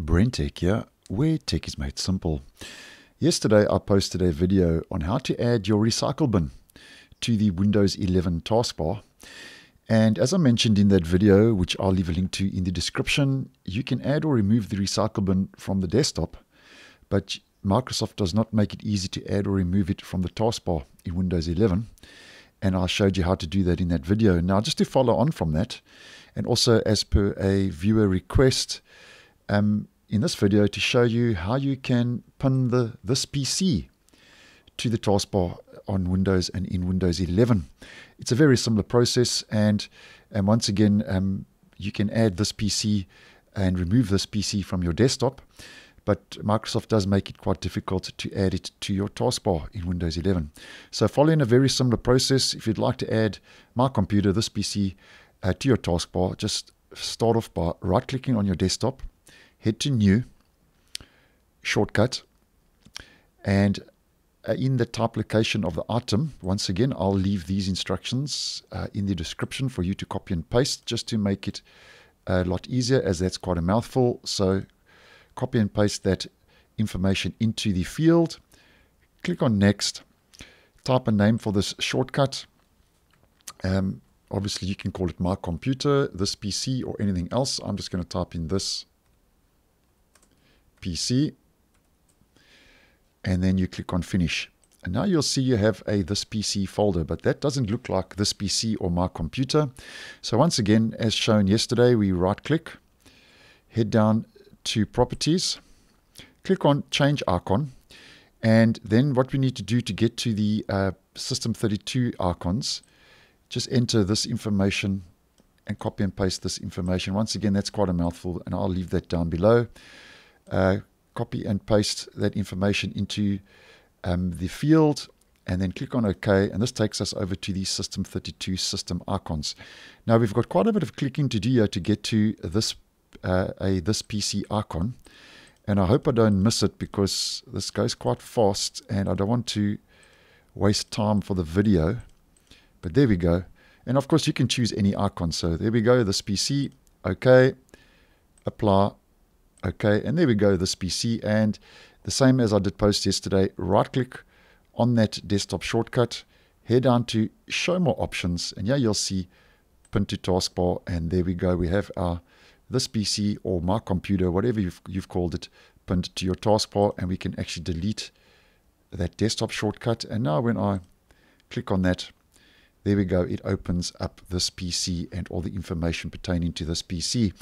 Brentech here, where tech is made simple. Yesterday I posted a video on how to add your recycle bin to the Windows 11 taskbar. And as I mentioned in that video, which I'll leave a link to in the description, you can add or remove the recycle bin from the desktop, but Microsoft does not make it easy to add or remove it from the taskbar in Windows 11. And I showed you how to do that in that video. Now, just to follow on from that, and also as per a viewer request, um, in this video to show you how you can pin the this PC to the taskbar on Windows and in Windows 11. It's a very similar process and and once again um, you can add this PC and remove this PC from your desktop but Microsoft does make it quite difficult to add it to your taskbar in Windows 11. So following a very similar process, if you'd like to add my computer, this PC, uh, to your taskbar, just start off by right-clicking on your desktop, head to New, Shortcut, and uh, in the type location of the item, once again, I'll leave these instructions uh, in the description for you to copy and paste just to make it a lot easier as that's quite a mouthful. So copy and paste that information into the field. Click on Next. Type a name for this shortcut. Um, obviously, you can call it my computer, this PC, or anything else. I'm just going to type in this PC. And then you click on Finish. And now you'll see you have a this PC folder, but that doesn't look like this PC or my computer. So once again, as shown yesterday, we right click, head down to Properties, click on Change Icon, and then what we need to do to get to the uh, System 32 icons, just enter this information and copy and paste this information. Once again, that's quite a mouthful, and I'll leave that down below uh, copy and paste that information into um, the field and then click on OK and this takes us over to the System 32 system icons. Now we've got quite a bit of clicking to do here to get to this uh, a this PC icon. And I hope I don't miss it because this goes quite fast and I don't want to waste time for the video. But there we go. And of course you can choose any icon. So there we go this PC OK apply Okay, and there we go, this PC. And the same as I did post yesterday, right click on that desktop shortcut, head down to show more options, and yeah, you'll see pin to taskbar. And there we go, we have our this PC or my computer, whatever you've, you've called it, pinned to your taskbar, and we can actually delete that desktop shortcut. And now when I click on that, there we go, it opens up this PC and all the information pertaining to this PC.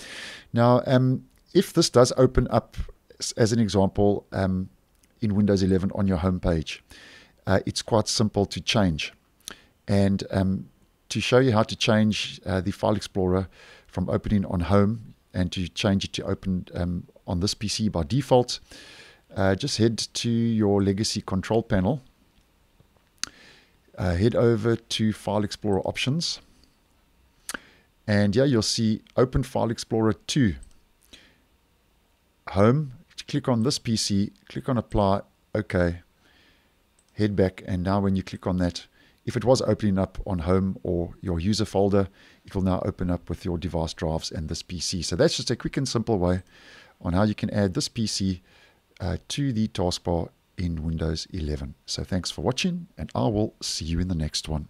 Now, um, if this does open up, as an example, um, in Windows 11 on your home page, uh, it's quite simple to change. And um, to show you how to change uh, the File Explorer from opening on home and to change it to open um, on this PC by default, uh, just head to your legacy control panel. Uh, head over to File Explorer options. And yeah, you'll see Open File Explorer 2 home, click on this PC, click on apply, okay, head back, and now when you click on that, if it was opening up on home or your user folder, it will now open up with your device drives and this PC. So that's just a quick and simple way on how you can add this PC uh, to the taskbar in Windows 11. So thanks for watching, and I will see you in the next one.